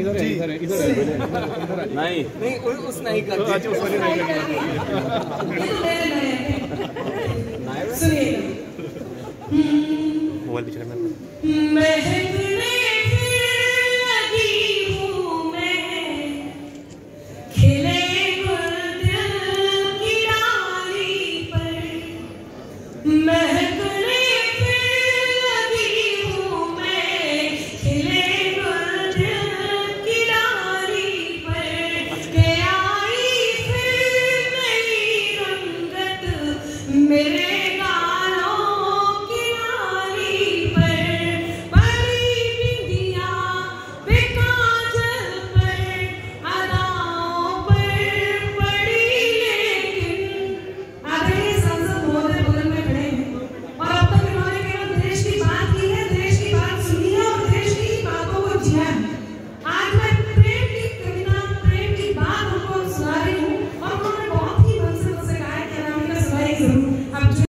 इधर है इधर है इधर है नहीं नहीं उस नहीं का अच्छा उस वाले नहीं का सुनिए मोबाइल पिक्चर में महकने मैं तेरे